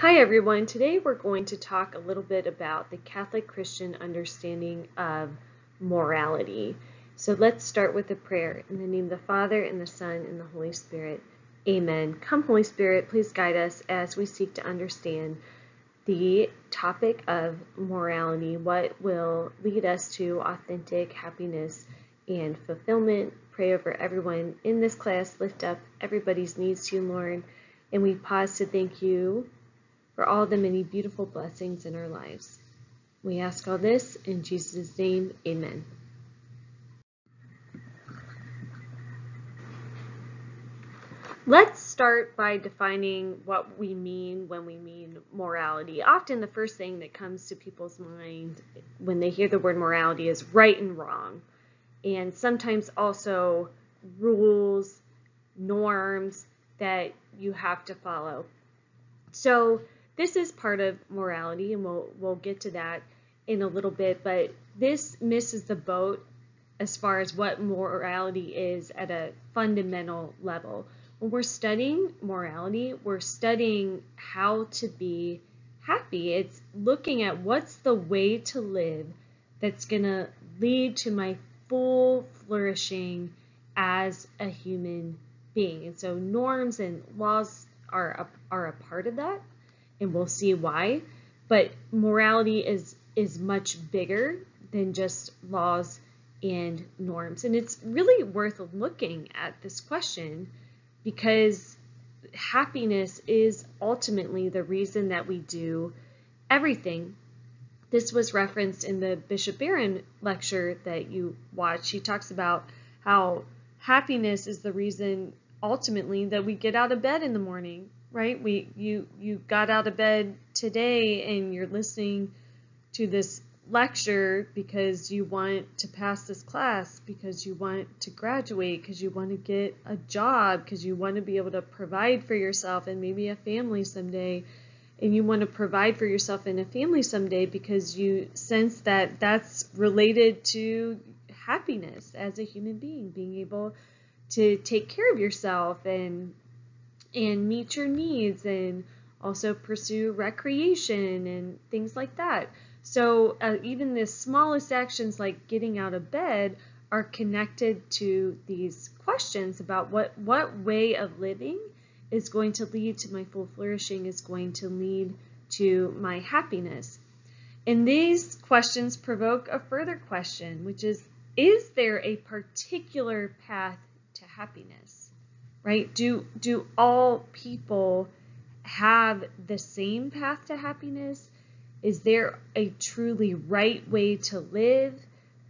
Hi everyone, today we're going to talk a little bit about the Catholic Christian understanding of morality. So let's start with a prayer. In the name of the Father, and the Son, and the Holy Spirit. Amen. Come Holy Spirit, please guide us as we seek to understand the topic of morality, what will lead us to authentic happiness and fulfillment. Pray over everyone in this class, lift up everybody's needs to you, Lord, and we pause to thank you for all the many beautiful blessings in our lives. We ask all this in Jesus' name, amen. Let's start by defining what we mean when we mean morality. Often the first thing that comes to people's mind when they hear the word morality is right and wrong. And sometimes also rules, norms that you have to follow. So this is part of morality and we'll, we'll get to that in a little bit, but this misses the boat as far as what morality is at a fundamental level. When we're studying morality, we're studying how to be happy. It's looking at what's the way to live that's going to lead to my full flourishing as a human being. And so norms and laws are a, are a part of that, and we'll see why. But morality is is much bigger than just laws and norms. And it's really worth looking at this question because happiness is ultimately the reason that we do everything. This was referenced in the Bishop Barron lecture that you watched. He talks about how happiness is the reason ultimately that we get out of bed in the morning, right? We you you got out of bed today and you're listening to this lecture because you want to pass this class, because you want to graduate, because you want to get a job, because you want to be able to provide for yourself and maybe a family someday. And you want to provide for yourself and a family someday because you sense that that's related to happiness as a human being, being able to take care of yourself and and meet your needs and also pursue recreation and things like that. So uh, even the smallest actions like getting out of bed are connected to these questions about what, what way of living is going to lead to my full flourishing, is going to lead to my happiness. And these questions provoke a further question, which is, is there a particular path to happiness? Right? Do, do all people have the same path to happiness? Is there a truly right way to live?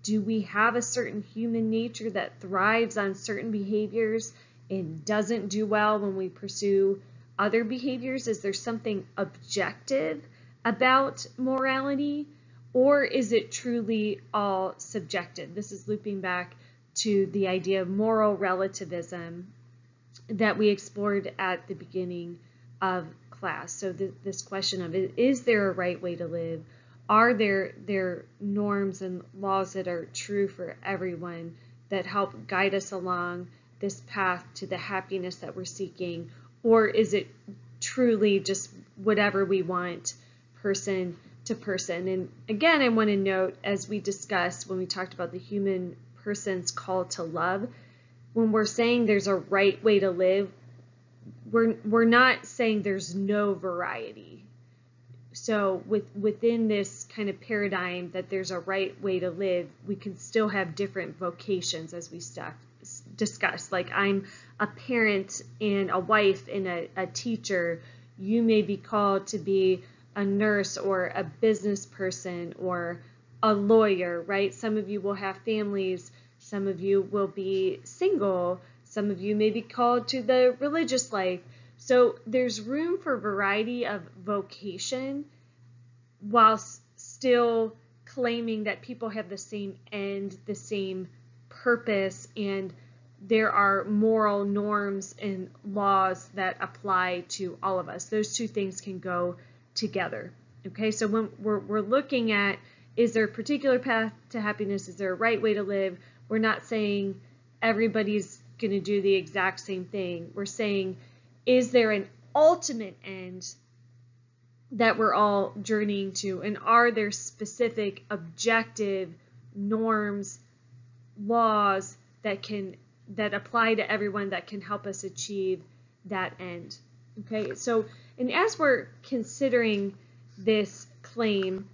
Do we have a certain human nature that thrives on certain behaviors and doesn't do well when we pursue other behaviors? Is there something objective about morality? Or is it truly all subjective? This is looping back to the idea of moral relativism that we explored at the beginning of class. So th this question of is there a right way to live? Are there there norms and laws that are true for everyone that help guide us along this path to the happiness that we're seeking? Or is it truly just whatever we want person to person? And again, I want to note, as we discussed when we talked about the human person's call to love, when we're saying there's a right way to live, we're we're not saying there's no variety. So with within this kind of paradigm that there's a right way to live, we can still have different vocations as we stuff, discuss. Like I'm a parent and a wife and a, a teacher. You may be called to be a nurse or a business person or a lawyer, right? Some of you will have families. Some of you will be single. Some of you may be called to the religious life. So there's room for variety of vocation while still claiming that people have the same end, the same purpose, and there are moral norms and laws that apply to all of us. Those two things can go together. Okay, so when we're, we're looking at is there a particular path to happiness? Is there a right way to live? We're not saying everybody's going to do the exact same thing. We're saying, is there an ultimate end that we're all journeying to? And are there specific objective norms, laws that can that apply to everyone that can help us achieve that end? Okay, so and as we're considering this claim,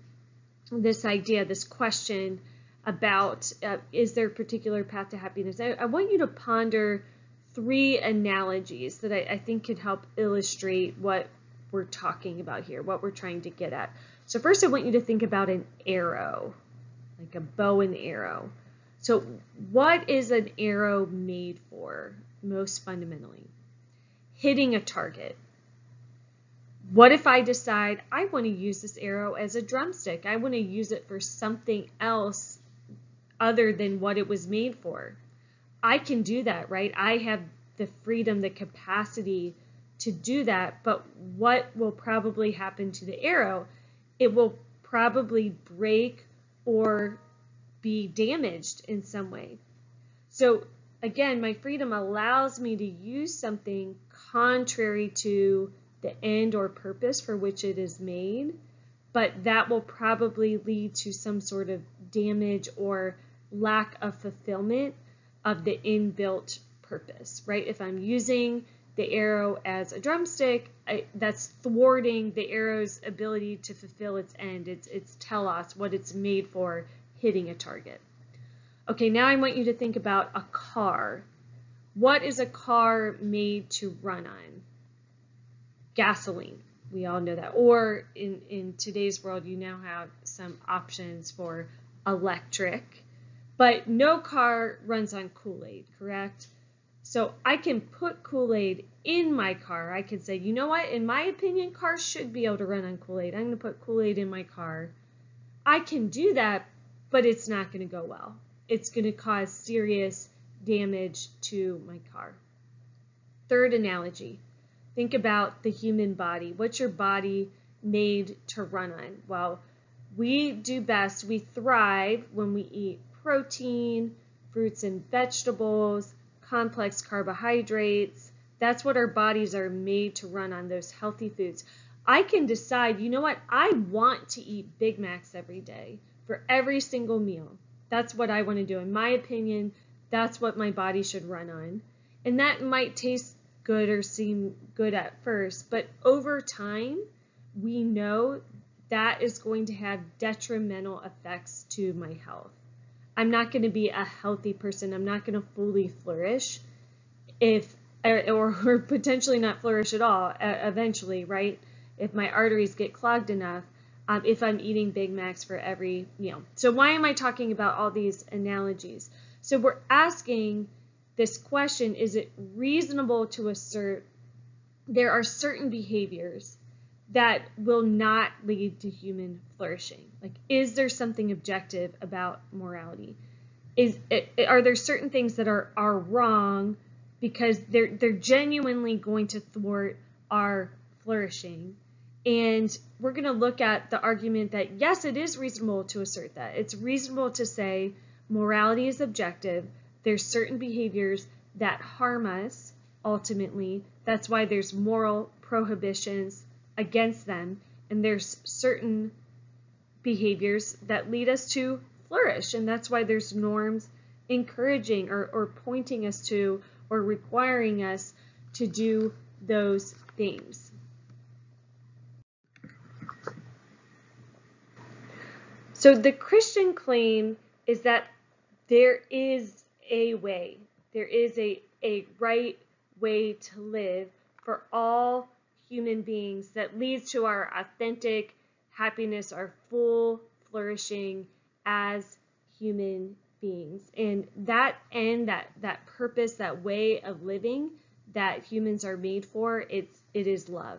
this idea, this question about uh, is there a particular path to happiness, I, I, want you to ponder three analogies that I, I think can help illustrate what we're talking about here, what we're trying to get at. So first I want you to think about an arrow, like a bow and arrow. So what is an arrow made for, most fundamentally? Hitting a target. What if I decide I want to use this arrow as a drumstick? I want to use it for something else other than what it was made for. I can do that, right? I have the freedom, the capacity to do that. But what will probably happen to the arrow? It will probably break or be damaged in some way. So again, my freedom allows me to use something contrary to the end or purpose for which it is made, but that will probably lead to some sort of damage or lack of fulfillment of the inbuilt purpose, right? If I'm using the arrow as a drumstick, I, that's thwarting the arrow's ability to fulfill its end, its, its telos, what it's made for, hitting a target. Okay, now I want you to think about a car. What is a car made to run on? Gasoline. We all know that. Or in, in today's world, you now have some options for electric but no car runs on Kool-Aid, correct? So I can put Kool-Aid in my car. I can say, you know what? In my opinion, cars should be able to run on Kool-Aid. I'm going to put Kool-Aid in my car. I can do that, but it's not going to go well. It's going to cause serious damage to my car. Third analogy. Think about the human body. What's your body made to run on? Well, we do best, we thrive when we eat protein, fruits and vegetables, complex carbohydrates. That's what our bodies are made to run on, those healthy foods. I can decide, you know what, I want to eat Big Macs every day for every single meal. That's what I want to do. In my opinion, that's what my body should run on. And that might taste good or seem good at first, but over time, we know that is going to have detrimental effects to my health. I'm not going to be a healthy person. I'm not going to fully flourish if, or, or potentially not flourish at all eventually, right? If my arteries get clogged enough, um, if I'm eating Big Macs for every meal. So why am I talking about all these analogies? So we're asking this question, is it reasonable to assert there are certain behaviors that will not lead to human flourishing? Like, is there something objective about morality? Is it, are there certain things that are are wrong because they're they're genuinely going to thwart our flourishing? And we're going to look at the argument that yes, it is reasonable to assert that. It's reasonable to say morality is objective. There's certain behaviors that harm us ultimately. That's why there's moral prohibitions against them. And there's certain behaviors that lead us to flourish. And that's why there's norms encouraging or, or pointing us to or requiring us to do those things. So the Christian claim is that there is a way, there is a, a right way to live for all human beings that leads to our authentic happiness, our full flourishing as human beings. And that end, that, that purpose, that way of living that humans are made for, it's, it is love.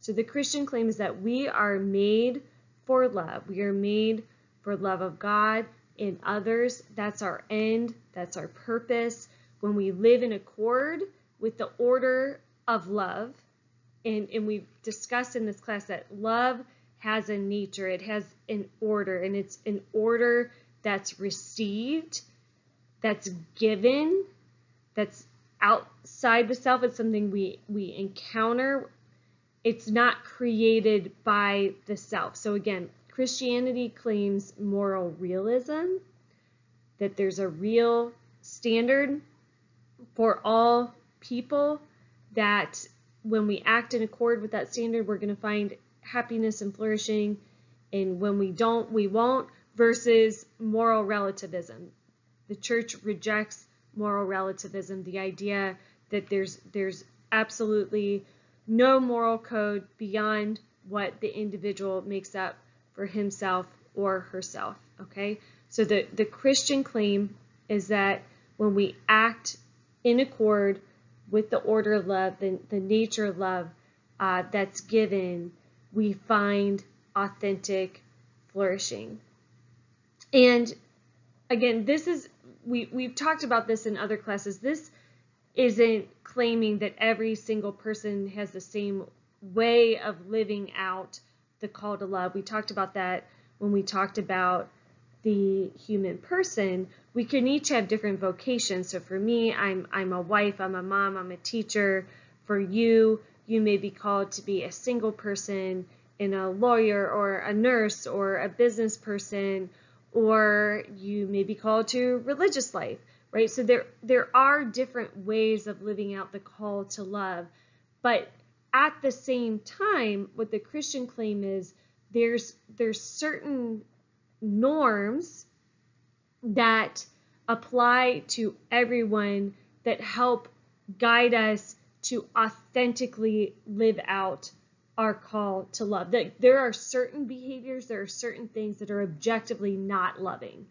So the Christian claim is that we are made for love. We are made for love of God and others. That's our end. That's our purpose. When we live in accord with the order of love, and, and we've discussed in this class that love has a nature, it has an order, and it's an order that's received, that's given, that's outside the self. It's something we, we encounter it's not created by the self. So again, Christianity claims moral realism, that there's a real standard for all people, that when we act in accord with that standard, we're going to find happiness and flourishing, and when we don't, we won't, versus moral relativism. The church rejects moral relativism, the idea that there's there's absolutely no moral code beyond what the individual makes up for himself or herself. Okay, so the, the Christian claim is that when we act in accord with the order of love, the, the nature of love uh, that's given, we find authentic flourishing. And again, this is, we, we've talked about this in other classes. This isn't claiming that every single person has the same way of living out the call to love. We talked about that when we talked about the human person. We can each have different vocations. So for me, I'm I'm a wife, I'm a mom, I'm a teacher. For you, you may be called to be a single person and a lawyer or a nurse or a business person or you may be called to religious life right? So there there are different ways of living out the call to love, but at the same time, what the Christian claim is there's there's certain norms that apply to everyone that help guide us to authentically live out our call to love. That there are certain behaviors, there are certain things that are objectively not loving.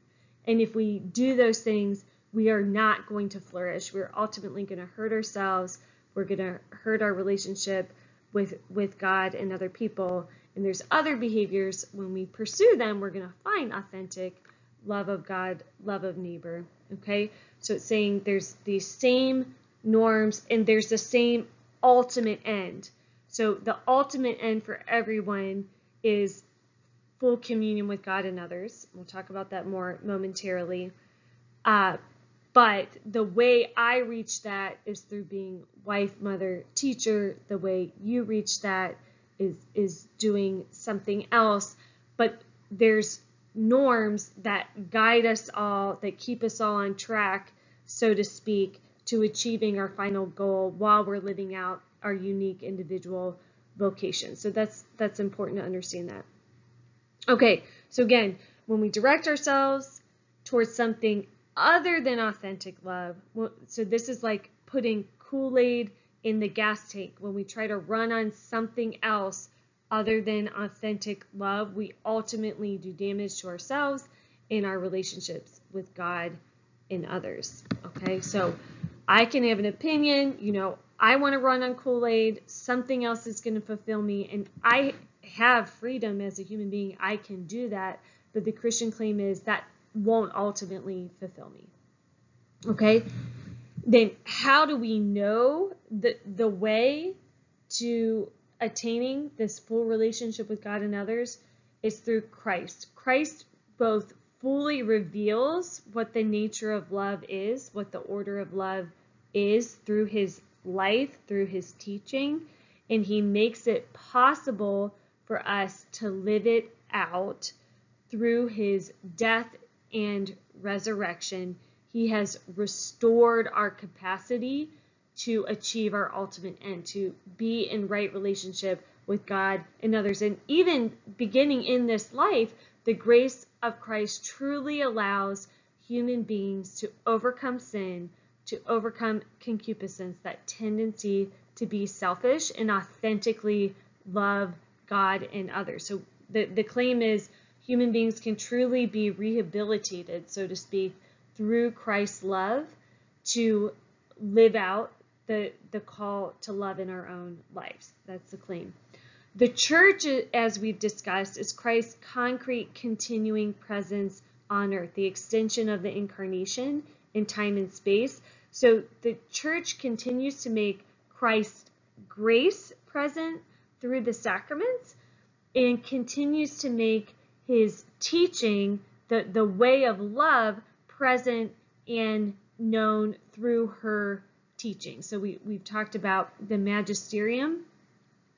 And if we do those things, we are not going to flourish. We're ultimately going to hurt ourselves. We're going to hurt our relationship with, with God and other people. And there's other behaviors, when we pursue them, we're going to find authentic love of God, love of neighbor. Okay? So it's saying there's these same norms and there's the same ultimate end. So the ultimate end for everyone is full communion with God and others. We'll talk about that more momentarily. Uh, but the way I reach that is through being wife, mother, teacher. The way you reach that is is doing something else. But there's norms that guide us all, that keep us all on track, so to speak, to achieving our final goal while we're living out our unique individual vocation. So that's that's important to understand that. Okay, so again, when we direct ourselves towards something other than authentic love. So this is like putting Kool-Aid in the gas tank. When we try to run on something else other than authentic love, we ultimately do damage to ourselves in our relationships with God and others. Okay, so I can have an opinion, you know, I want to run on Kool-Aid, something else is going to fulfill me, and I have freedom as a human being. I can do that. But the Christian claim is that won't ultimately fulfill me. Okay? Then how do we know the the way to attaining this full relationship with God and others is through Christ. Christ both fully reveals what the nature of love is, what the order of love is through his life, through his teaching, and he makes it possible for us to live it out through his death and resurrection, he has restored our capacity to achieve our ultimate end, to be in right relationship with God and others. And even beginning in this life, the grace of Christ truly allows human beings to overcome sin, to overcome concupiscence, that tendency to be selfish and authentically love God and others. So the, the claim is human beings can truly be rehabilitated, so to speak, through Christ's love to live out the, the call to love in our own lives. That's the claim. The church, as we've discussed, is Christ's concrete continuing presence on earth, the extension of the incarnation in time and space. So the church continues to make Christ's grace present through the sacraments and continues to make his teaching, the, the way of love present and known through her teaching. So we, we've talked about the magisterium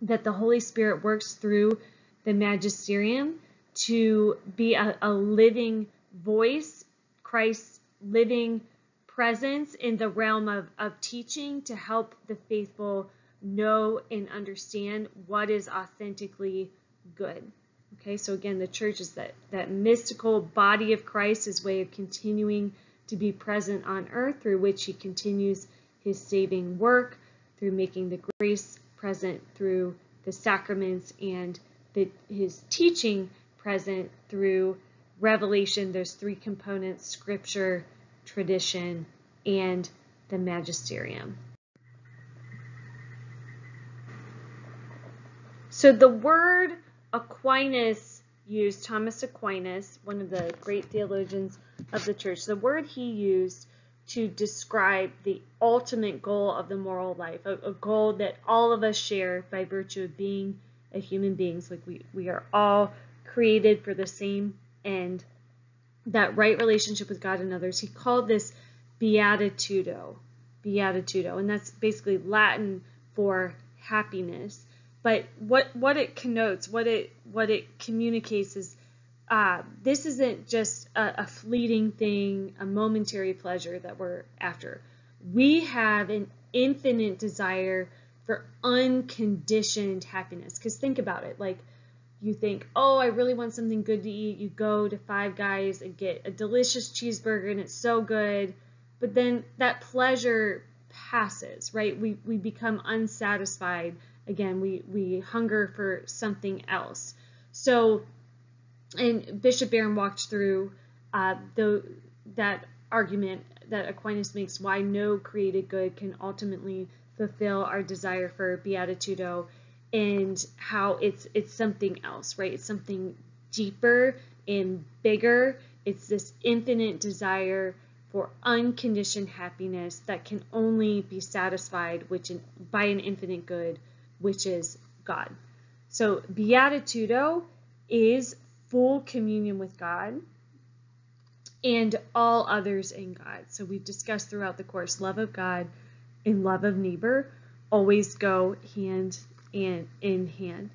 that the Holy Spirit works through the magisterium to be a, a living voice, Christ's living presence in the realm of, of teaching to help the faithful know and understand what is authentically good. Okay, so again, the church is that, that mystical body of Christ, his way of continuing to be present on earth through which he continues his saving work, through making the grace present through the sacraments and the, his teaching present through revelation. There's three components, scripture, tradition, and the magisterium. So the word Aquinas used, Thomas Aquinas, one of the great theologians of the church, the word he used to describe the ultimate goal of the moral life, a, a, goal that all of us share by virtue of being a human beings. Like we, we are all created for the same end, that right relationship with God and others. He called this beatitudo, beatitudo, and that's basically Latin for happiness. But what what it connotes, what it what it communicates is uh, this isn't just a, a fleeting thing, a momentary pleasure that we're after. We have an infinite desire for unconditioned happiness. Because think about it, like you think, oh, I really want something good to eat. You go to Five Guys and get a delicious cheeseburger, and it's so good. But then that pleasure passes, right? We we become unsatisfied again, we, we hunger for something else. So, and Bishop Barron walked through uh, the, that argument that Aquinas makes why no created good can ultimately fulfill our desire for beatitudo and how it's it's something else, right? It's something deeper and bigger. It's this infinite desire for unconditioned happiness that can only be satisfied which in, by an infinite good which is God. So beatitudo is full communion with God and all others in God. So we've discussed throughout the course love of God and love of neighbor always go hand in, in hand.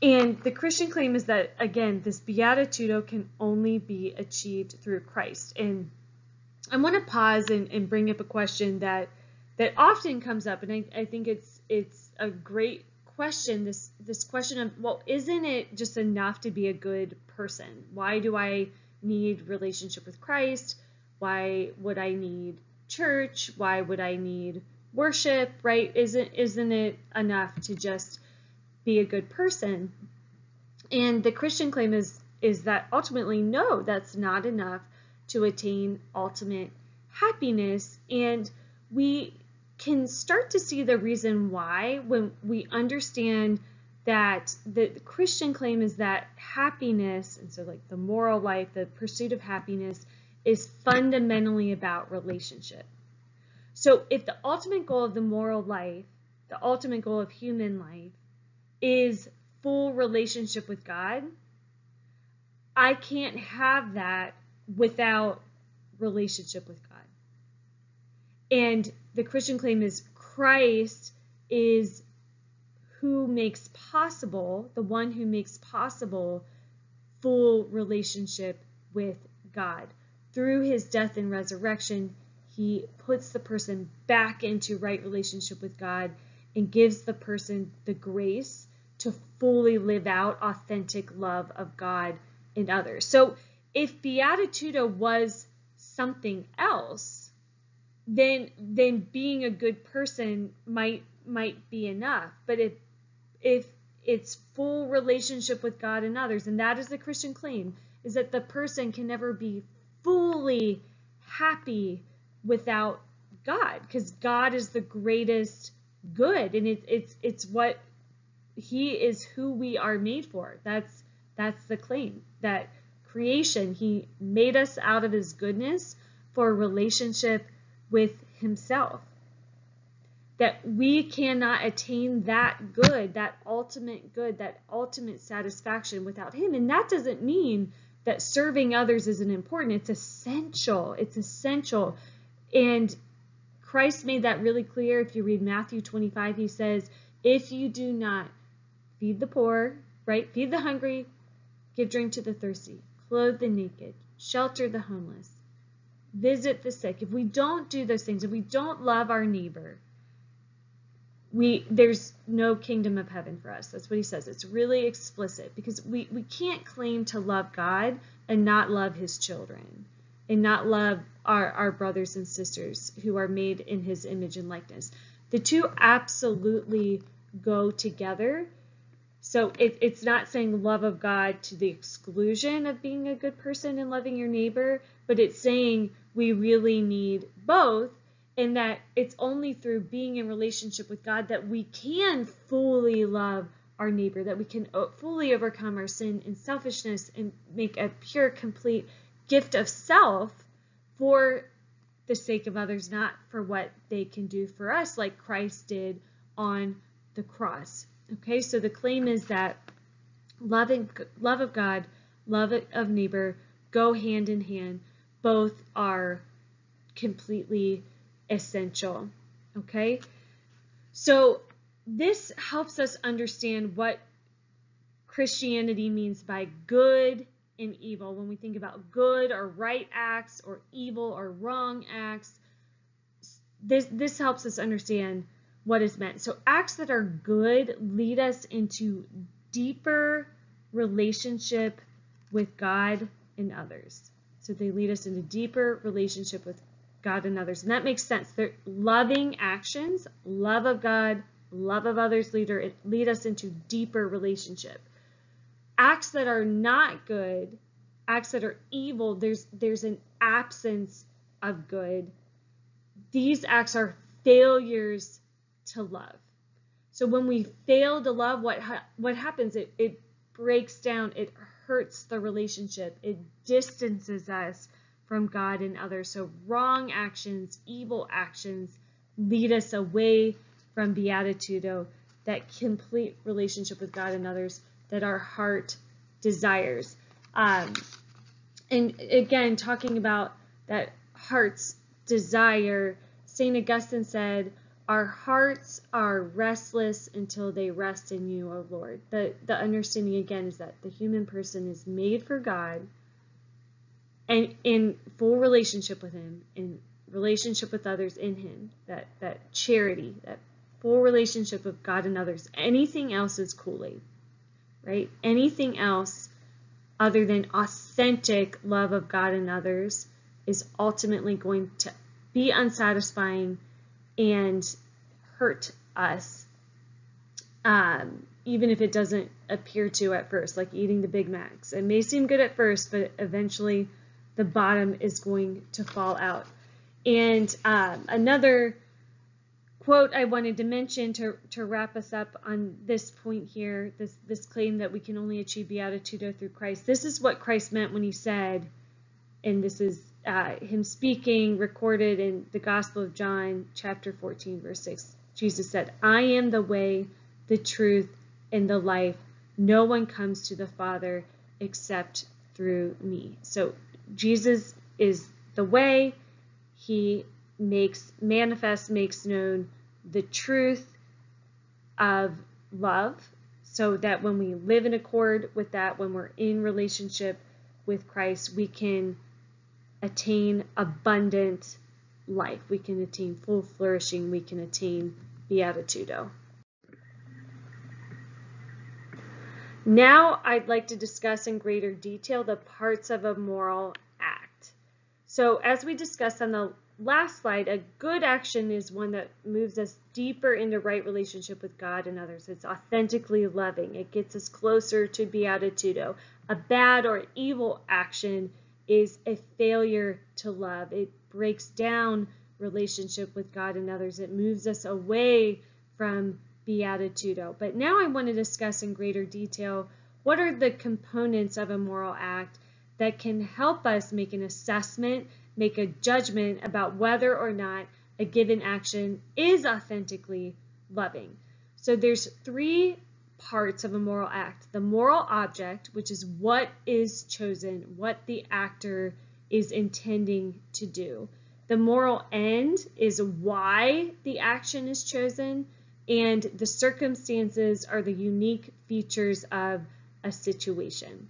And the Christian claim is that, again, this beatitudo can only be achieved through Christ. And I want to pause and, and bring up a question that that often comes up, and I, I think it's it's a great question. This this question of well isn't it just enough to be a good person? Why do i need relationship with christ? Why would i need church? Why would i need worship right? Isn't isn't it enough to just be a good person? And the christian claim is is that ultimately no that's not enough to attain ultimate happiness. And we can start to see the reason why when we understand that the Christian claim is that happiness, and so like the moral life, the pursuit of happiness, is fundamentally about relationship. So if the ultimate goal of the moral life, the ultimate goal of human life, is full relationship with God, I can't have that without relationship with God. And the Christian claim is Christ is who makes possible, the one who makes possible full relationship with God. Through his death and resurrection, he puts the person back into right relationship with God and gives the person the grace to fully live out authentic love of God and others. So if Beatitude was something else, then then being a good person might might be enough. But if if it's full relationship with God and others, and that is the Christian claim, is that the person can never be fully happy without God, because God is the greatest good, and it's it's it's what He is who we are made for. That's that's the claim that creation He made us out of His goodness for relationship with himself. That we cannot attain that good, that ultimate good, that ultimate satisfaction without him. And that doesn't mean that serving others isn't important. It's essential. It's essential. And Christ made that really clear. If you read Matthew 25, he says, if you do not feed the poor, right? Feed the hungry, give drink to the thirsty, clothe the naked, shelter the homeless, visit the sick. If we don't do those things, if we don't love our neighbor, we there's no kingdom of heaven for us. That's what he says. It's really explicit because we, we can't claim to love God and not love his children and not love our, our brothers and sisters who are made in his image and likeness. The two absolutely go together. So it, it's not saying love of God to the exclusion of being a good person and loving your neighbor, but it's saying we really need both and that it's only through being in relationship with God that we can fully love our neighbor, that we can fully overcome our sin and selfishness and make a pure, complete gift of self for the sake of others, not for what they can do for us, like Christ did on the cross. Okay, so the claim is that loving, love of God, love of neighbor go hand in hand. Both are completely essential. Okay, so this helps us understand what Christianity means by good and evil. When we think about good or right acts or evil or wrong acts, this, this helps us understand what is meant. So acts that are good lead us into deeper relationship with God and others. So they lead us into deeper relationship with God and others. And that makes sense. They're loving actions, love of God, love of others leader, it lead us into deeper relationship. Acts that are not good, acts that are evil, there's there's an absence of good. These acts are failures to love. So when we fail to love, what ha what happens? It it breaks down. It hurts the relationship. It distances us from God and others. So wrong actions, evil actions lead us away from beatitudo, that complete relationship with God and others that our heart desires. Um, and again, talking about that heart's desire, St. Augustine said, our hearts are restless until they rest in you, O Lord. The, the understanding again is that the human person is made for God and in full relationship with him, in relationship with others in him, that, that charity, that full relationship with God and others. Anything else is Kool-Aid, right? Anything else other than authentic love of God and others is ultimately going to be unsatisfying and hurt us, um, even if it doesn't appear to at first, like eating the Big Macs. It may seem good at first, but eventually the bottom is going to fall out. And um, another quote I wanted to mention to, to wrap us up on this point here, this, this claim that we can only achieve beatitude through Christ. This is what Christ meant when he said, and this is uh, him speaking, recorded in the Gospel of John, chapter 14, verse 6. Jesus said, I am the way, the truth, and the life. No one comes to the Father except through me. So Jesus is the way. He makes manifest, makes known the truth of love so that when we live in accord with that, when we're in relationship with Christ, we can attain abundant life. We can attain full flourishing. We can attain beatitudo. Now I'd like to discuss in greater detail the parts of a moral act. So as we discussed on the last slide, a good action is one that moves us deeper into right relationship with God and others. It's authentically loving. It gets us closer to beatitudo. A bad or evil action is a failure to love. It breaks down relationship with God and others. It moves us away from beatitudo. But now I want to discuss in greater detail what are the components of a moral act that can help us make an assessment, make a judgment about whether or not a given action is authentically loving. So there's three parts of a moral act. The moral object, which is what is chosen, what the actor is intending to do. The moral end is why the action is chosen, and the circumstances are the unique features of a situation.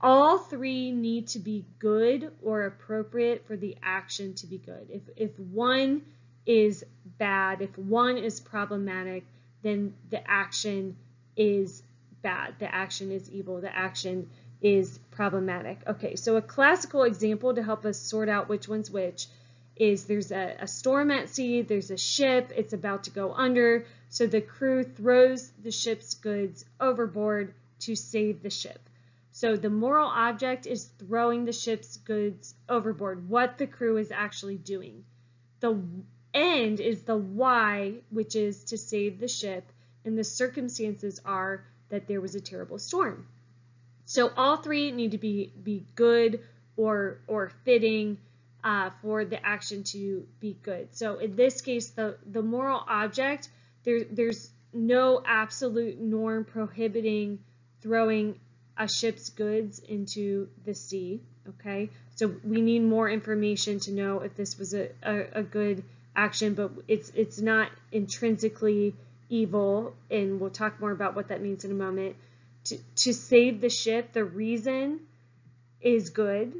All three need to be good or appropriate for the action to be good. If, if one is bad, if one is problematic, then the action is bad. The action is evil. The action is problematic. Okay, so a classical example to help us sort out which one's which is there's a, a, storm at sea, there's a ship, it's about to go under, so the crew throws the ship's goods overboard to save the ship. So the moral object is throwing the ship's goods overboard, what the crew is actually doing. The end is the why, which is to save the ship, and the circumstances are that there was a terrible storm. So all three need to be, be good or, or fitting uh, for the action to be good. So in this case, the, the moral object, there, there's no absolute norm prohibiting throwing a ship's goods into the sea, okay? So we need more information to know if this was a, a, a good action, but it's, it's not intrinsically evil, and we'll talk more about what that means in a moment. To, to save the ship, the reason is good,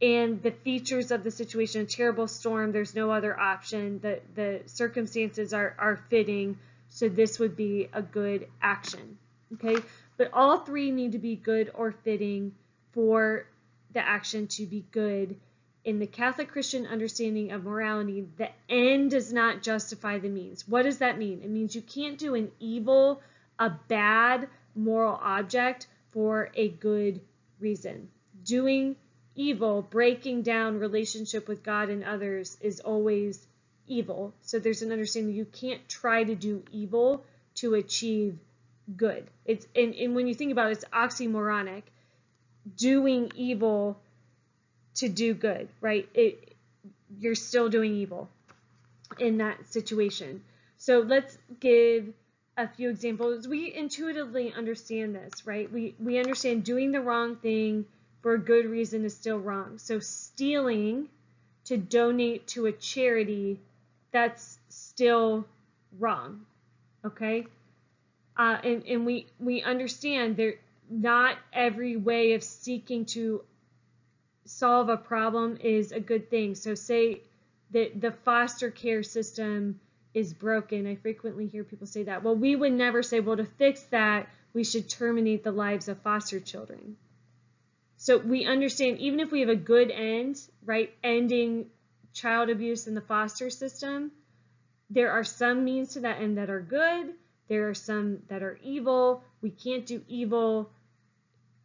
and the features of the situation, a terrible storm, there's no other option, the, the circumstances are, are fitting, so this would be a good action, okay? But all three need to be good or fitting for the action to be good. In the Catholic Christian understanding of morality, the end does not justify the means. What does that mean? It means you can't do an evil, a bad moral object for a good reason. Doing evil, breaking down relationship with God and others is always evil. So there's an understanding you can't try to do evil to achieve good. It's and, and when you think about it, it's oxymoronic. Doing evil to do good, right? It you're still doing evil in that situation. So let's give a few examples. We intuitively understand this, right? We we understand doing the wrong thing for a good reason is still wrong. So stealing to donate to a charity, that's still wrong. Okay? Uh, and, and we, we understand that not every way of seeking to solve a problem is a good thing. So say that the foster care system is broken. I frequently hear people say that. Well, we would never say, well, to fix that, we should terminate the lives of foster children. So we understand even if we have a good end, right, ending child abuse in the foster system, there are some means to that end that are good. There are some that are evil. We can't do evil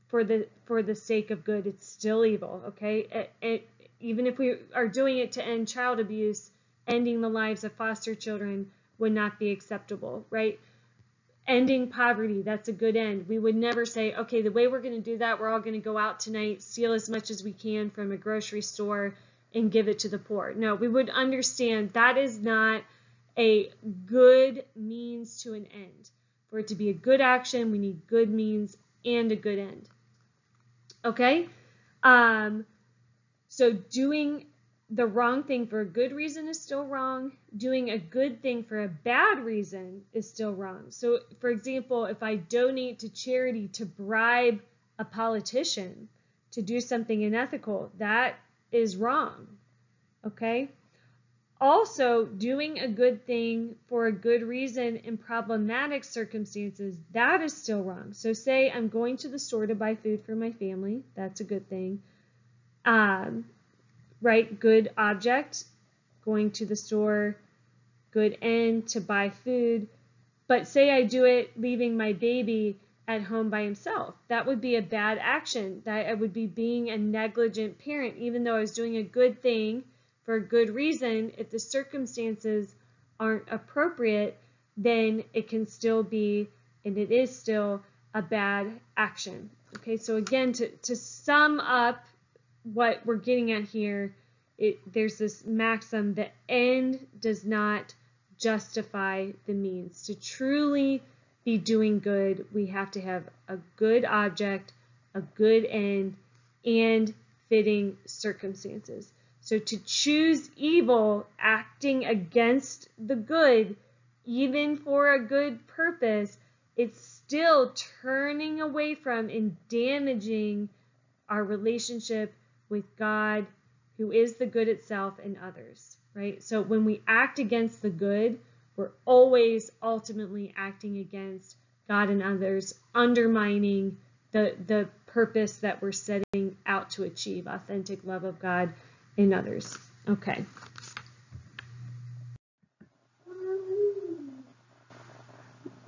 for the for the sake of good. It's still evil, okay? It, it, even if we are doing it to end child abuse, ending the lives of foster children would not be acceptable, right? ending poverty, that's a good end. We would never say, okay, the way we're going to do that, we're all going to go out tonight, steal as much as we can from a grocery store and give it to the poor. No, we would understand that is not a good means to an end. For it to be a good action, we need good means and a good end. Okay? Um, so doing the wrong thing for a good reason is still wrong. Doing a good thing for a bad reason is still wrong. So, for example, if I donate to charity to bribe a politician to do something unethical, that is wrong. Okay? Also, doing a good thing for a good reason in problematic circumstances, that is still wrong. So, say I'm going to the store to buy food for my family, that's a good thing. Um, right? Good object, going to the store, good end to buy food. But say I do it leaving my baby at home by himself. That would be a bad action. That I would be being a negligent parent, even though I was doing a good thing for a good reason. If the circumstances aren't appropriate, then it can still be, and it is still, a bad action. Okay, so again, to, to sum up what we're getting at here, it, there's this maxim, the end does not justify the means. To truly be doing good, we have to have a good object, a good end, and fitting circumstances. So to choose evil, acting against the good, even for a good purpose, it's still turning away from and damaging our relationship with God, who is the good itself, and others, right? So when we act against the good, we're always ultimately acting against God and others, undermining the, the purpose that we're setting out to achieve authentic love of God in others. Okay.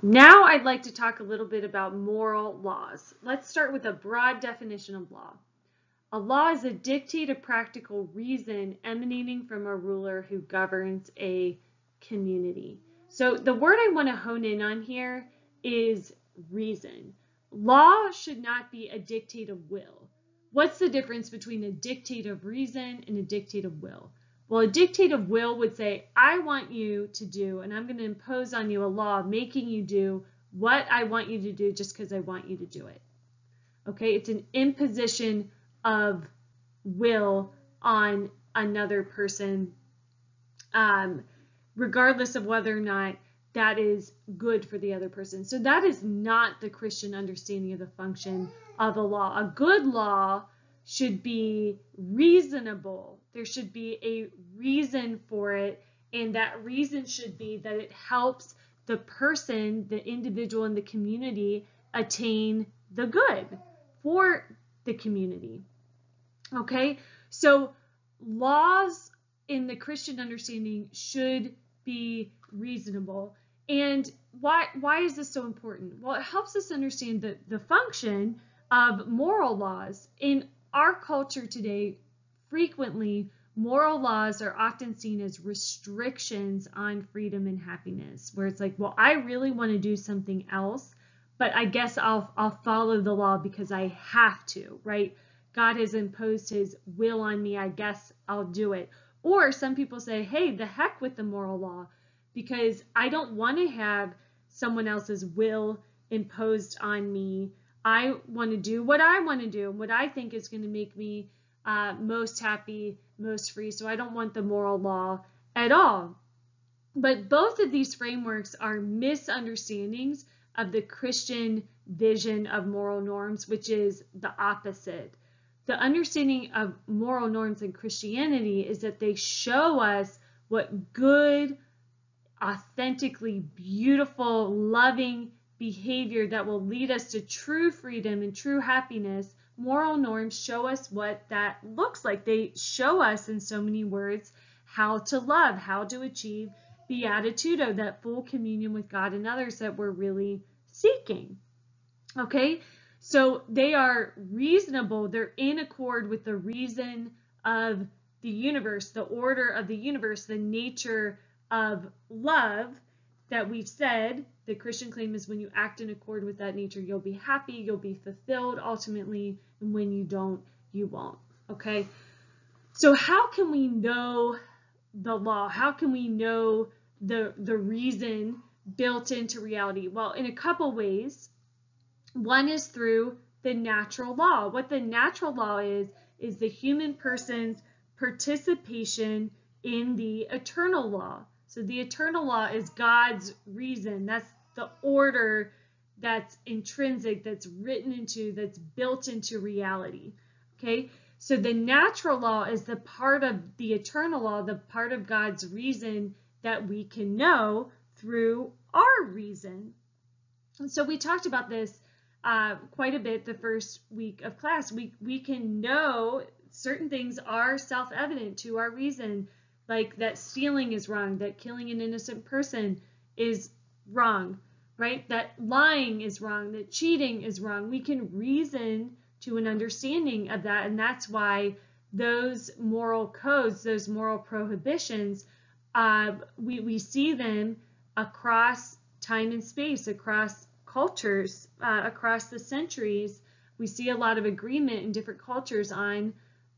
Now I'd like to talk a little bit about moral laws. Let's start with a broad definition of law. A law is a dictate of practical reason emanating from a ruler who governs a community. So the word I want to hone in on here is reason. Law should not be a dictate of will. What's the difference between a dictate of reason and a dictate of will? Well, a dictate of will would say, I want you to do, and I'm going to impose on you a law making you do what I want you to do just because I want you to do it. Okay, it's an imposition of will on another person, um, regardless of whether or not that is good for the other person. So that is not the Christian understanding of the function of a law. A good law should be reasonable. There should be a reason for it, and that reason should be that it helps the person, the individual in the community attain the good for the community. Okay, so laws in the Christian understanding should be reasonable. And why why is this so important? Well, it helps us understand the, the function of moral laws. In our culture today, frequently moral laws are often seen as restrictions on freedom and happiness, where it's like, well, I really want to do something else, but I guess I'll I'll follow the law because I have to, right? God has imposed his will on me, I guess I'll do it. Or some people say, hey, the heck with the moral law, because I don't want to have someone else's will imposed on me. I want to do what I want to do, and what I think is going to make me uh, most happy, most free. So I don't want the moral law at all. But both of these frameworks are misunderstandings of the Christian vision of moral norms, which is the opposite the understanding of moral norms in Christianity is that they show us what good, authentically beautiful, loving behavior that will lead us to true freedom and true happiness. Moral norms show us what that looks like. They show us, in so many words, how to love, how to achieve beatitudo, that full communion with God and others that we're really seeking. Okay, so they are reasonable. They're in accord with the reason of the universe, the order of the universe, the nature of love that we've said. The Christian claim is when you act in accord with that nature, you'll be happy, you'll be fulfilled ultimately, and when you don't, you won't. Okay? So how can we know the law? How can we know the the reason built into reality? Well, in a couple ways. One is through the natural law. What the natural law is, is the human person's participation in the eternal law. So the eternal law is God's reason. That's the order that's intrinsic, that's written into, that's built into reality. Okay? So the natural law is the part of the eternal law, the part of God's reason that we can know through our reason. And so we talked about this uh, quite a bit the first week of class. We, we can know certain things are self-evident to our reason, like that stealing is wrong, that killing an innocent person is wrong, right? That lying is wrong, that cheating is wrong. We can reason to an understanding of that, and that's why those moral codes, those moral prohibitions, uh, we, we see them across time and space, across cultures uh, across the centuries, we see a lot of agreement in different cultures on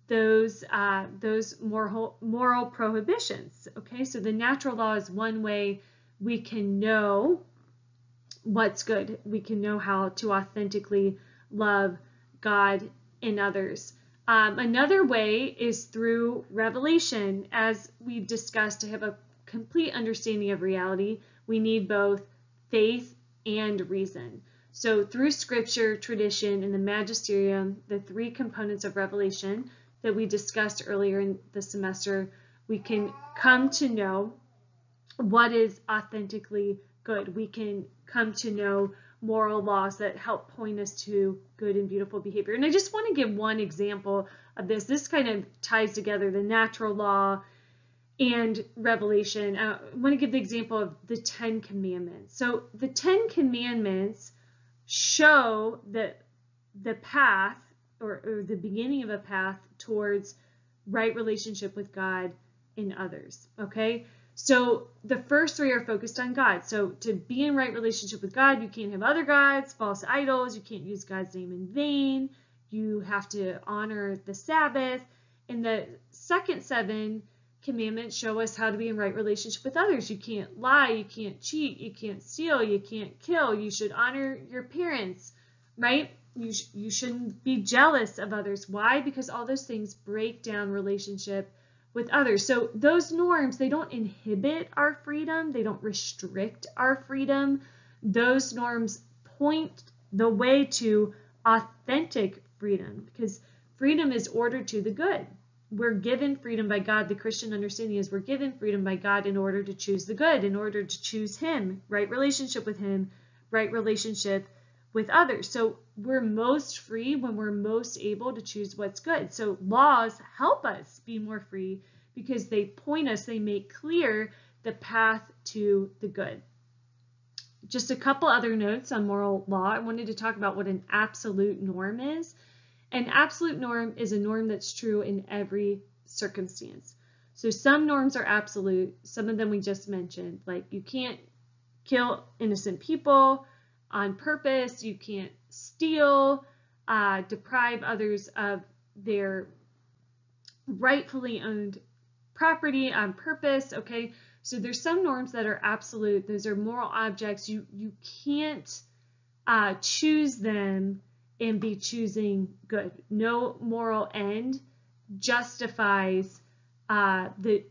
those uh, those moral moral prohibitions. Okay, so the natural law is one way we can know what's good. We can know how to authentically love God and others. Um, another way is through revelation. As we've discussed, to have a complete understanding of reality, we need both faith and reason. So through scripture, tradition, and the magisterium, the three components of revelation that we discussed earlier in the semester, we can come to know what is authentically good. We can come to know moral laws that help point us to good and beautiful behavior. And I just want to give one example of this. This kind of ties together the natural law and revelation. I want to give the example of the Ten Commandments. So the Ten Commandments show the, the path or, or the beginning of a path towards right relationship with God and others. Okay, so the first three are focused on God. So to be in right relationship with God, you can't have other gods, false idols, you can't use God's name in vain, you have to honor the Sabbath. And the second seven commandments show us how to be in right relationship with others. You can't lie, you can't cheat, you can't steal, you can't kill, you should honor your parents, right? You, sh you shouldn't be jealous of others. Why? Because all those things break down relationship with others. So those norms, they don't inhibit our freedom, they don't restrict our freedom. Those norms point the way to authentic freedom because freedom is ordered to the good. We're given freedom by God. The Christian understanding is we're given freedom by God in order to choose the good, in order to choose Him, right relationship with Him, right relationship with others. So we're most free when we're most able to choose what's good. So laws help us be more free because they point us, they make clear the path to the good. Just a couple other notes on moral law. I wanted to talk about what an absolute norm is. An absolute norm is a norm that's true in every circumstance. So some norms are absolute, some of them we just mentioned, like you can't kill innocent people, on purpose. You can't steal, uh, deprive others of their rightfully owned property on purpose. Okay, so there's some norms that are absolute. Those are moral objects. You you can't uh, choose them and be choosing good. No moral end justifies uh, the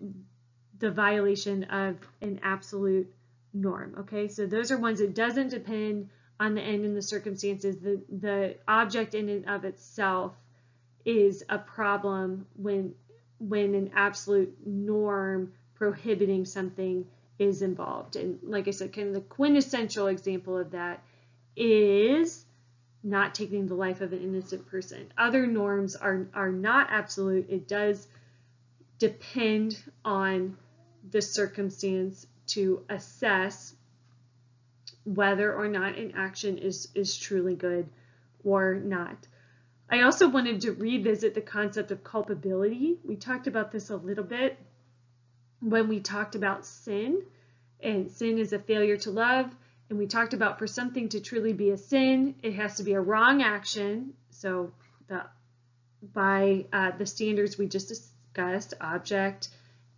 the violation of an absolute norm. Okay, so those are ones that doesn't depend on the end and the circumstances. The, the object in and of itself is a problem when, when an absolute norm prohibiting something is involved. And like I said, kind of the quintessential example of that is not taking the life of an innocent person. Other norms are, are not absolute. It does depend on the circumstance to assess whether or not an action is, is truly good or not. I also wanted to revisit the concept of culpability. We talked about this a little bit when we talked about sin, and sin is a failure to love. And we talked about for something to truly be a sin, it has to be a wrong action. So the by uh, the standards we just discussed, object,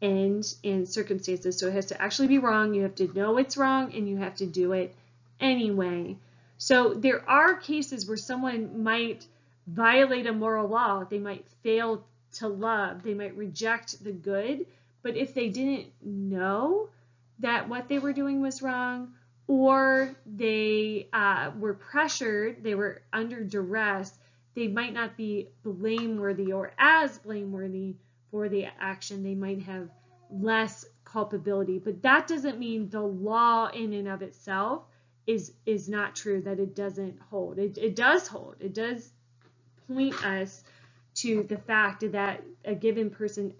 end in circumstances. So it has to actually be wrong. You have to know it's wrong and you have to do it anyway. So there are cases where someone might violate a moral law. They might fail to love. They might reject the good. But if they didn't know that what they were doing was wrong, or they uh, were pressured, they were under duress, they might not be blameworthy or as blameworthy for the action, they might have less culpability. But that doesn't mean the law in and of itself is is not true, that it doesn't hold. It, it does hold. It does point us to the fact that a given person's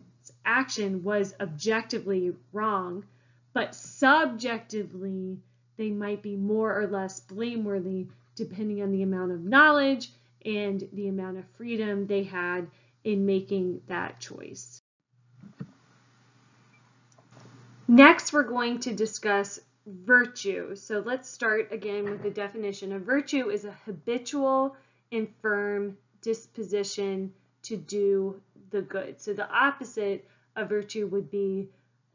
action was objectively wrong, but subjectively they might be more or less blameworthy depending on the amount of knowledge and the amount of freedom they had in making that choice. Next, we're going to discuss virtue. So let's start again with the definition. A virtue is a habitual and firm disposition to do the good. So the opposite of virtue would be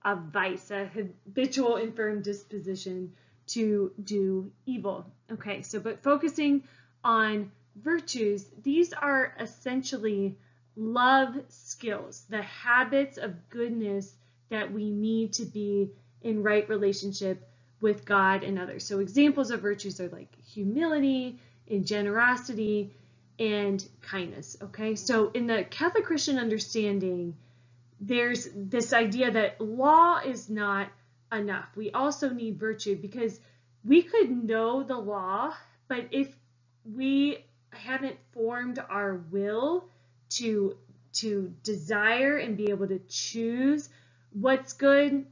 a vice, a habitual and firm disposition to do evil. Okay, so but focusing on virtues, these are essentially love skills, the habits of goodness that we need to be in right relationship with God and others. So examples of virtues are like humility and generosity and kindness. Okay, so in the Catholic Christian understanding, there's this idea that law is not enough. We also need virtue because we could know the law, but if we haven't formed our will to to desire and be able to choose what's good,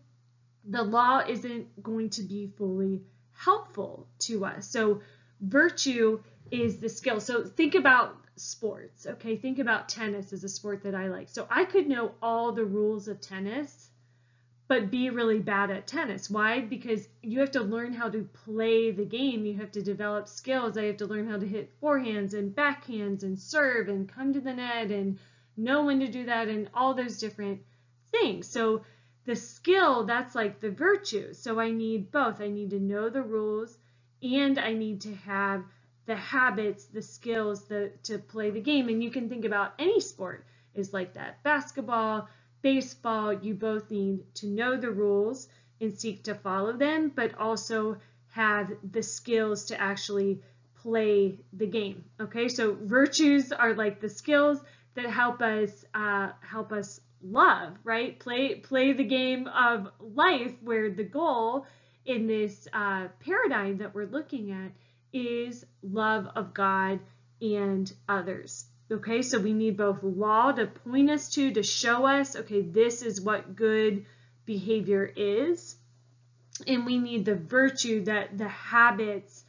the law isn't going to be fully helpful to us. So virtue is the skill. So think about sports, okay? Think about tennis as a sport that I like. So I could know all the rules of tennis, but be really bad at tennis. Why? Because you have to learn how to play the game. You have to develop skills. I have to learn how to hit forehands and backhands and serve and come to the net and know when to do that and all those different things. So the skill, that's like the virtue. So I need both. I need to know the rules and I need to have the habits, the skills the, to play the game. And you can think about any sport is like that. Basketball, baseball, you both need to know the rules and seek to follow them, but also have the skills to actually play the game. Okay, so virtues are like the skills that help us uh, help us love, right? Play play the game of life where the goal in this uh, paradigm that we're looking at is love of God and others. Okay, so we need both law to point us to, to show us, okay, this is what good behavior is. And we need the virtue that the habits,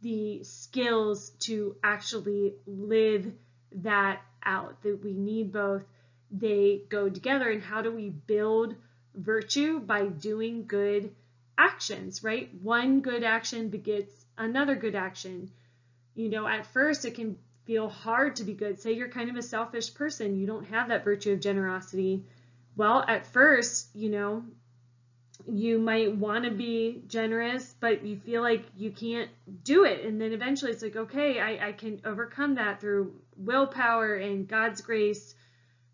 the skills to actually live that out. That we need both. They go together. And how do we build virtue? By doing good actions, right? One good action begets another good action. You know, at first it can feel hard to be good. Say you're kind of a selfish person, you don't have that virtue of generosity. Well, at first, you know, you might want to be generous, but you feel like you can't do it. And then eventually it's like, okay, I, I can overcome that through willpower and God's grace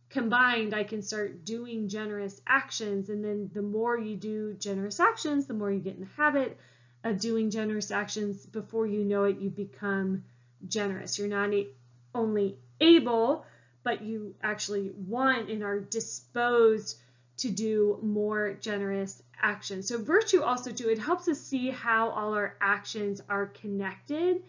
combined. I can start doing generous actions. And then the more you do generous actions, the more you get in the habit of doing generous actions, before you know it, you become generous. You're not only able, but you actually want and are disposed to do more generous actions. So virtue also too, it helps us see how all our actions are connected.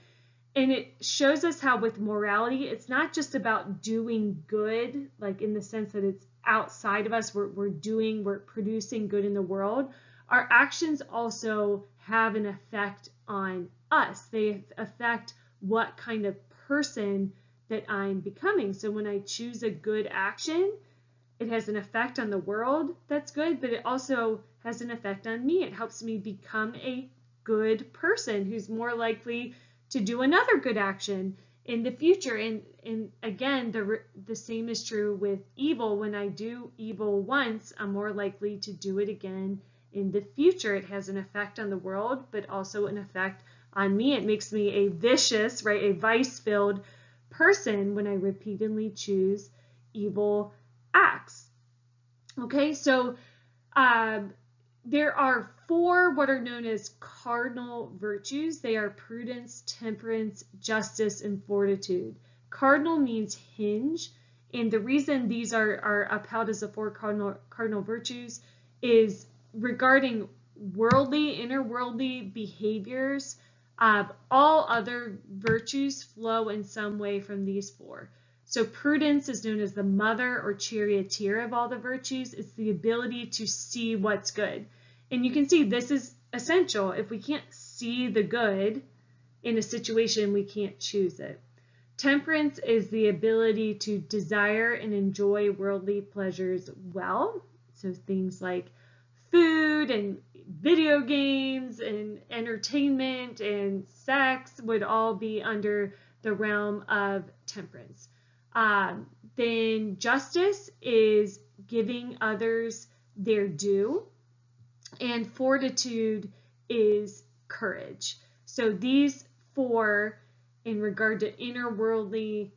And it shows us how with morality, it's not just about doing good, like in the sense that it's outside of us, we're, we're doing, we're producing good in the world. Our actions also have an effect on us. They affect what kind of person that I'm becoming. So when I choose a good action, it has an effect on the world that's good, but it also has an effect on me. It helps me become a good person who's more likely to do another good action in the future. And, and again, the, the same is true with evil. When I do evil once, I'm more likely to do it again in the future. It has an effect on the world, but also an effect on me. It makes me a vicious, right, a vice-filled person when I repeatedly choose evil acts. Okay, so um, there are four what are known as cardinal virtues. They are prudence, temperance, justice, and fortitude. Cardinal means hinge, and the reason these are, are upheld as the four cardinal, cardinal virtues is regarding worldly, interworldly behaviors, uh, all other virtues flow in some way from these four. So prudence is known as the mother or charioteer of all the virtues. It's the ability to see what's good. And you can see this is essential. If we can't see the good in a situation, we can't choose it. Temperance is the ability to desire and enjoy worldly pleasures well. So things like food and video games and entertainment and sex would all be under the realm of temperance. Um, then justice is giving others their due, and fortitude is courage. So these four, in regard to inner worldly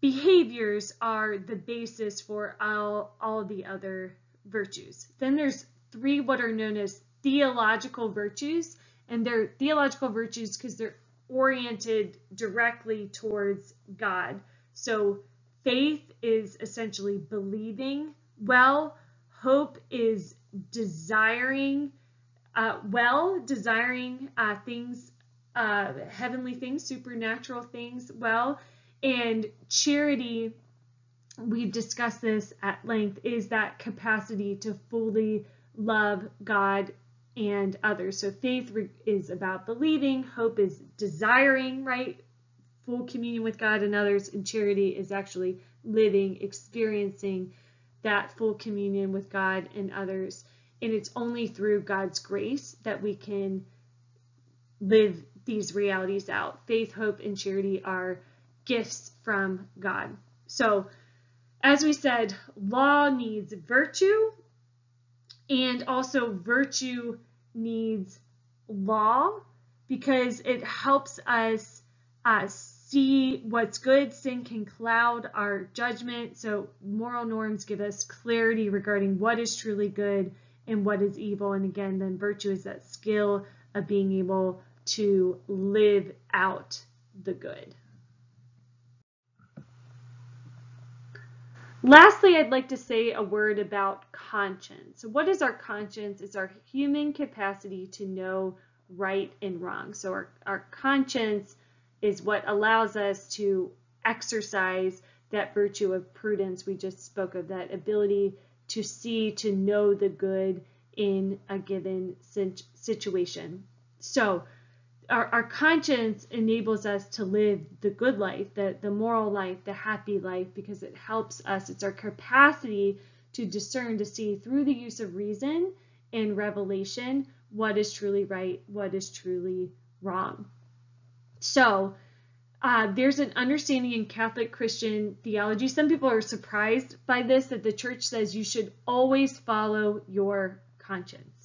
behaviors are the basis for all, all the other virtues. Then there's three what are known as theological virtues, and they're theological virtues because they're oriented directly towards God. So faith is essentially believing well, hope is desiring uh, well, desiring uh, things, uh, heavenly things, supernatural things well, and charity, we've discussed this at length, is that capacity to fully love God and others. So faith is about believing, hope is desiring, right? Full communion with God and others, and charity is actually living, experiencing that full communion with God and others. And it's only through God's grace that we can live these realities out. Faith, hope, and charity are gifts from God. So, as we said, law needs virtue, and also virtue needs law because it helps us uh, see what's good. Sin can cloud our judgment. So, moral norms give us clarity regarding what is truly good and what is evil. And again, then virtue is that skill of being able to live out the good. Lastly, I'd like to say a word about conscience. What is our conscience? It's our human capacity to know right and wrong. So our, our conscience is what allows us to exercise that virtue of prudence we just spoke of, that ability to see, to know the good in a given situation. So our, our conscience enables us to live the good life, the, the moral life, the happy life, because it helps us. It's our capacity to discern, to see through the use of reason and revelation what is truly right, what is truly wrong. So uh, there's an understanding in Catholic Christian theology. Some people are surprised by this that the church says you should always follow your conscience.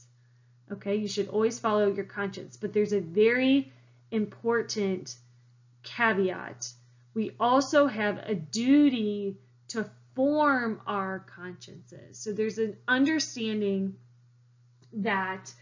Okay, you should always follow your conscience, but there's a very important caveat. We also have a duty to form our consciences. So there's an understanding that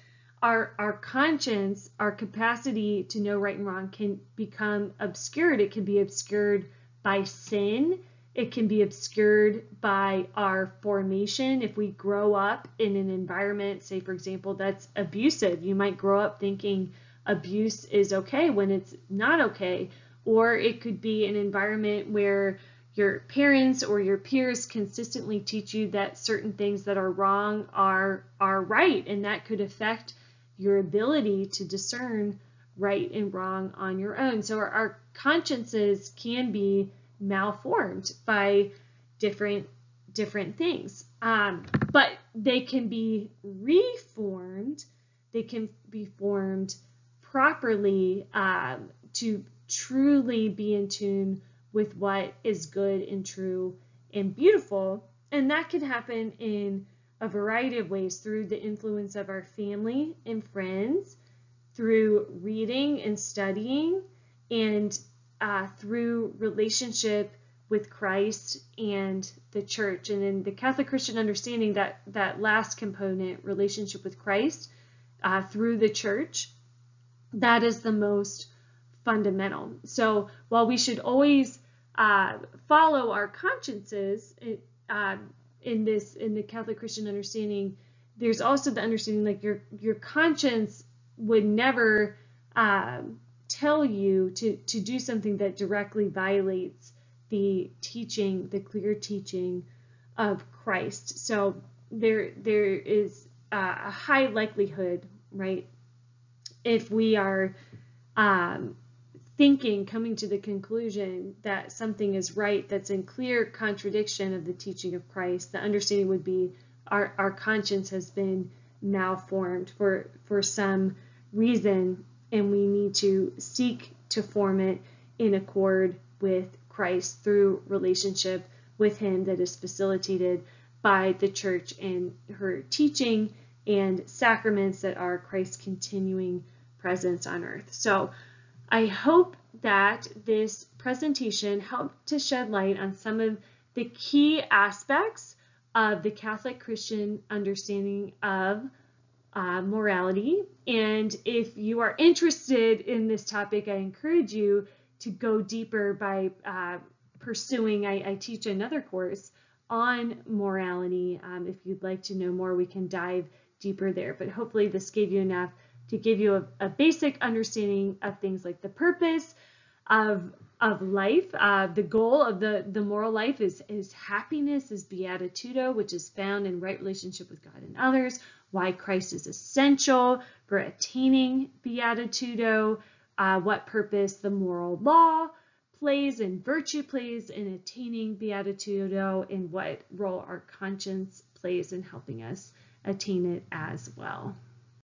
our, our conscience, our capacity to know right and wrong can become obscured. It can be obscured by sin it can be obscured by our formation. If we grow up in an environment, say, for example, that's abusive, you might grow up thinking abuse is okay when it's not okay. Or it could be an environment where your parents or your peers consistently teach you that certain things that are wrong are are right and that could affect your ability to discern right and wrong on your own so our, our consciences can be malformed by different different things. Um, but they can be reformed. They can be formed properly um, to truly be in tune with what is good and true and beautiful. And that can happen in a variety of ways through the influence of our family and friends, through reading and studying, and uh, through relationship with Christ and the church. And in the Catholic Christian understanding, that, that last component, relationship with Christ uh, through the church, that is the most fundamental. So while we should always uh, follow our consciences uh, in this in the Catholic Christian understanding, there's also the understanding like your your conscience would never um, tell you to, to do something that directly violates the teaching, the clear teaching of Christ. So there there is a high likelihood, right, if we are um, thinking, coming to the conclusion that something is right that's in clear contradiction of the teaching of Christ, the understanding would be our, our conscience has been malformed for, for some reason and we need to seek to form it in accord with Christ through relationship with Him that is facilitated by the church and her teaching and sacraments that are Christ's continuing presence on earth. So, I hope that this presentation helped to shed light on some of the key aspects of the Catholic Christian understanding of uh, morality. And if you are interested in this topic, I encourage you to go deeper by uh, pursuing, I, I, teach another course on morality. Um, if you'd like to know more, we can dive deeper there. But hopefully this gave you enough to give you a, a basic understanding of things like the purpose of of life. Uh, the goal of the, the moral life is, is happiness, is beatitudo, which is found in right relationship with God and others, why Christ is essential for attaining beatitudo, uh, what purpose the moral law plays and virtue plays in attaining beatitudo, and what role our conscience plays in helping us attain it as well.